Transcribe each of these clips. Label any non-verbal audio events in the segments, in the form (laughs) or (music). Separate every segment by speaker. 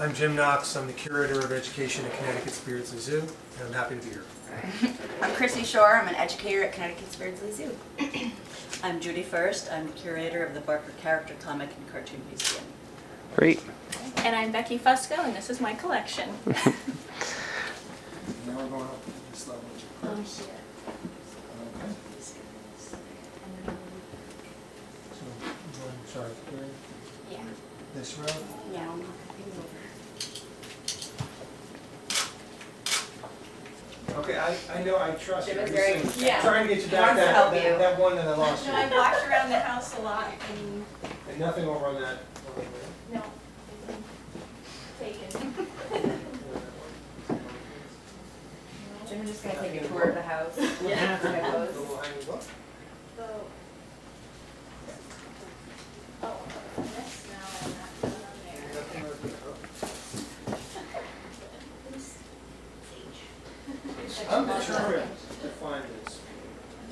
Speaker 1: I'm Jim Knox. I'm the Curator of Education at Connecticut's Beardsley Zoo, and I'm happy to be here. (laughs)
Speaker 2: I'm Chrissy Shore. I'm an educator at Connecticut's Beardsley Zoo. (clears throat)
Speaker 3: I'm Judy First. I'm curator of the Barker Character Comic and Cartoon Museum.
Speaker 4: Great.
Speaker 5: And I'm Becky Fusco, and this is my collection. (laughs)
Speaker 1: Now we're going up this level. Oh, Okay. So, I'm sorry, here,
Speaker 2: Yeah.
Speaker 1: This row.
Speaker 2: Yeah.
Speaker 1: Okay, I, I know, I trust you.
Speaker 2: Jim is
Speaker 1: I'm
Speaker 2: very-
Speaker 5: yeah.
Speaker 1: Trying to get you
Speaker 2: He
Speaker 1: back
Speaker 2: wants to
Speaker 1: that,
Speaker 2: help
Speaker 1: that,
Speaker 2: you.
Speaker 1: that one that I lost you.
Speaker 5: No, I walked around the house a lot and,
Speaker 1: And nothing over on that.
Speaker 5: no, taken. (laughs)
Speaker 2: Jim is just gonna take a tour of the house.
Speaker 3: Yeah.
Speaker 1: The (laughs) little hanging book.
Speaker 5: So. Oh, this now and that one on there.
Speaker 1: Nothing over there. I'm determined to find this.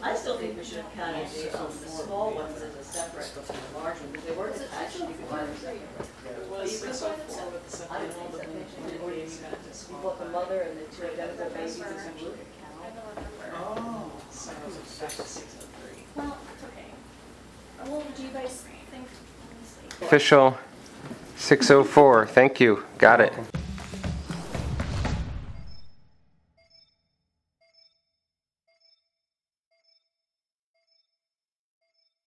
Speaker 3: I still think we should have counted the, um, the small ones as a separate from the large ones, because they weren't attached, you could buy them separate.
Speaker 6: Well, you could buy them all
Speaker 3: I don't think so.
Speaker 6: then when you got to
Speaker 3: You
Speaker 6: small.
Speaker 3: bought the mother and the two identical babies as a group.
Speaker 5: I don't remember.
Speaker 6: Oh, so it was back to six oh three.
Speaker 5: Well, it's okay. Well, do you guys think, let me see.
Speaker 4: Official 604. Thank you. Got it.
Speaker 1: Welcome.